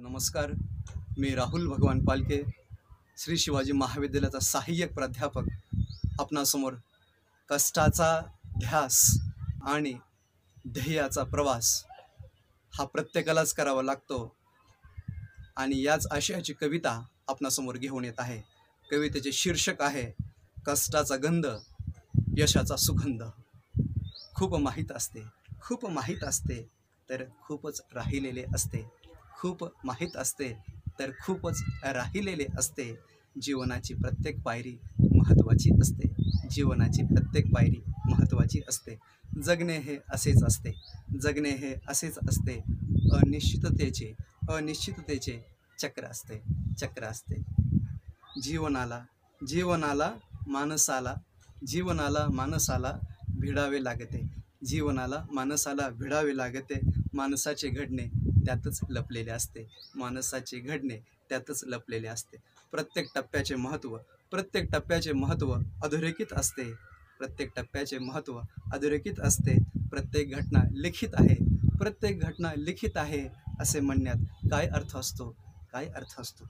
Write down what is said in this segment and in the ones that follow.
नमस्कार. मी राहुल भगवान पालके श्री शिवाजी महाविद्यालयाचा सहाय्यक प्राध्यापक आपणासमोर कष्टाचा ध्यास आणि ध्येयाचा प्रवास हा प्रत्येकालाच करावा लागतो आणि याच आशयाची कविता आपणासमोर घेऊन येत आहे. कवितेचे शीर्षक आहे कष्टाचा गंध यशाचा सुगंध. खूप माहीत असते खूप माहीत असते तर खूपच राहिलेले असते. खूप माहीत असते तर खूपच राहिलेले असते. जीवनाची प्रत्येक पायरी महत्त्वाची असते. जीवनाची प्रत्येक पायरी महत्त्वाची असते. जगणे हे असेच असते. जगणे हे असेच असते. अनिश्चिततेचे अनिश्चिततेचे चक्र असते. चक्र असते. जीवनाला जीवनाला माणसाला जीवनाला माणसाला भिडावे लागते. जीवनाला माणसाला भिडावे लागते. माणसाचे घडणे त्यातच लपलेले असते. माणसाचे घडणे त्यातच लपलेले असते. प्रत्येक टप्प्याचे महत्त्व प्रत्येक टप्प्याचे महत्त्व अधोरेखित असते. प्रत्येक टप्प्याचे महत्त्व अधोरेखित असते. प्रत्येक घटना लिखित आहे. प्रत्येक घटना लिखित आहे असे म्हणण्यात काय अर्थ असतो? काय अर्थ असतो?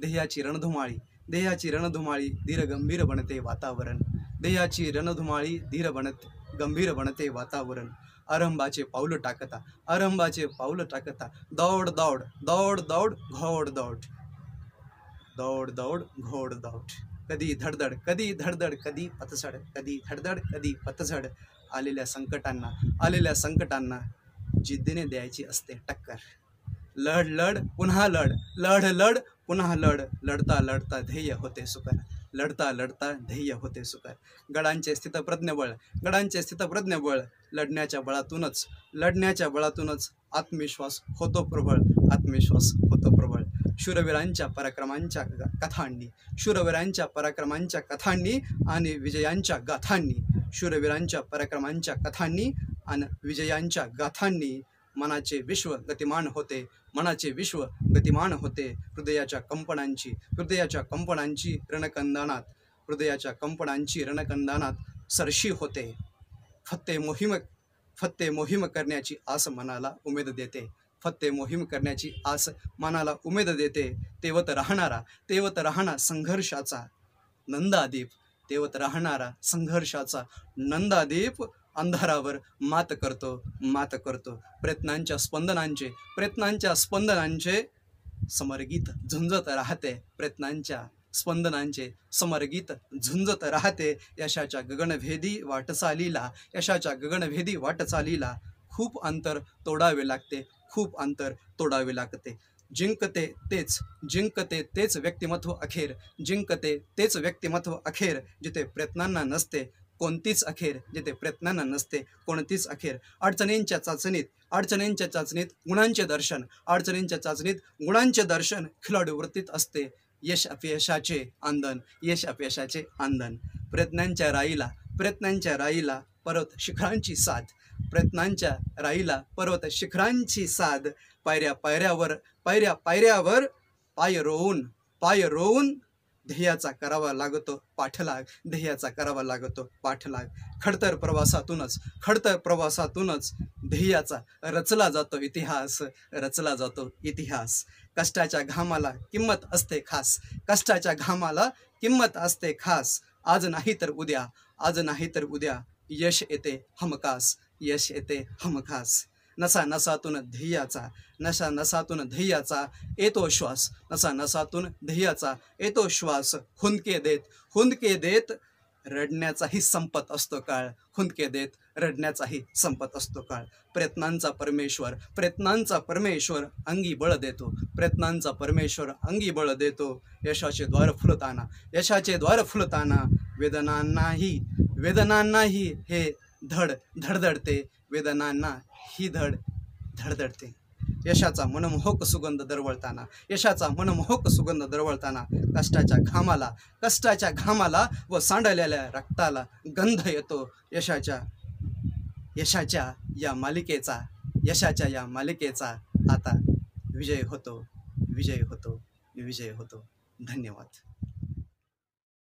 ध्येयाची रणधुमाळी देहाची रणधुमाळी धीर गंभीर बनते वातावरण. देहाची रणधुमाळी धीर बनत गंभीर बनते वातावरण. आरंभाचे पाऊल टाकता आरंभाचे पाऊल टाकता. दौड दौड दौड दौड घोड दौड. दौड दौड घोड दौड. कधी धडधड कधी धडधड कधी पतझड कधी धडधड कधी पतझड. आलेल्या संकटांना आलेल्या संकटांना जिद्दीने द्यायची असते टक्कर. लढ लढ पुन्हा लढ. लढ लढ पुन्हा लढ. लढता लढता ध्येय होते सुकर. लढता लढता ध्येय होते सुकर गडांचे स्थितप्रज्ञबळ गडांचे स्थितप्रज्ञबळ लढण्याच्या बळातूनच लढण्याच्या बळातूनच आत्मविश्वास होतो प्रबळ आत्मविश्वास होतो प्रबळ. शूरवीरांच्या पराक्रमांच्या ग- कथांनी शूरवीरांच्या पराक्रमांच्या कथांनी आणि विजयांच्या गाथांनी शूरवीरांच्या पराक्रमांच्या कथांनी आणि विजयांच्या गाथांनी मनाचे विश्व गतिमान होते. मनाचे विश्व गतिमान होते. हृदयाच्या कंपनांची हृदयाच्या कंपनांची रणकंदानात हृदयाच्या कंपनांची रणकंदानात सरशी होते. फत्ते मोहीम फत्ते मोहीम करण्याची आस मनाला उमेद देते. फत्ते मोहीम करण्याची आस मनाला उमेद देते. तेवत राहणारा तेवत राहणा संघर्षाचा नंदादीप तेवत राहणारा संघर्षाचा नंदादीप अंधारावर मात करतो मात करतो. प्रयत्नांच्या स्पंदनांचे प्रयत्नांच्या स्पंदनांचे समरगीत झुंजत राहते. प्रयत्नांच्या स्पंदनांचे समरगीत झुंजत राहते. यशाच्या गगनभेदी वाटचालीला यशाच्या गगनभेदी वाटचालीला खूप अंतर तोडावे लागते खूप अंतर तोडावे लागते. जिंकते तेच जिंकते तेच व्यक्तिमत्व अखेर जिंकते तेच व्यक्तिमत्व अखेर जिथे प्रयत्नांना नसते कोणतीच अखेर जिथे प्रयत्नांना नसते कोणतीच अखेर. अडचणींच्या चाचणीत अडचणींच्या चाचणीत गुणांचे दर्शन अडचणींच्या चाचणीत गुणांचे दर्शन खिलाडू वृत्तीत असते. यश अपयशाचे आंदन यश अपयशाचे आंदन. प्रयत्नांच्या राईला प्रयत्नांच्या राईला पर्वत शिखरांची साथ. प्रयत्नांच्या राईला पर्वत शिखरांची साध पायऱ्या पायऱ्यावर पायऱ्या पायऱ्यावर पाय रोवून पाय रोवून ध्येयाचा करावा लागतो पाठलाग ध्येयाचा करावा लागतो पाठलाग. खडतर प्रवासातूनच खडतर प्रवासातूनच ध्येयाचा रचला जातो इतिहास रचला जातो इतिहास. कष्टाच्या घामाला किंमत असते खास कष्टाच्या घामाला किंमत असते खास. आज नाही तर उद्या आज नाही तर उद्या यश येते हमखास यश येते हमखास. नसा नसातून ध्येयाचा नशा नसातून ध्येयाचा येतो श्वास नसा नसातून ध्येयाचा येतो श्वास. हुंदके देत हुंदके देत रडण्याचाही संपत असतो काळ. हुंदके देत रडण्याचाही संपत असतो काळ. प्रयत्नांचा परमेश्वर प्रयत्नांचा परमेश्वर अंगी बळ देतो. प्रयत्नांचा परमेश्वर अंगी बळ देतो. यशाचे द्वार फुलताना यशाचे द्वार फुलताना वेदनांनाही वेदनांनाही हे धड धडधडते. वेदनांना ही धड धडधडते. यशाचा मनमोहक सुगंध दरवळताना यशाचा मनमोहक सुगंध दरवळताना कष्टाच्या घामाला कष्टाच्या घामाला व सांडलेल्या रक्ताला गंध येतो. यशाच्या यशाच्या या मालिकेचा यशाच्या या मालिकेचा आता विजय होतो विजय होतो विजय होतो. धन्यवाद.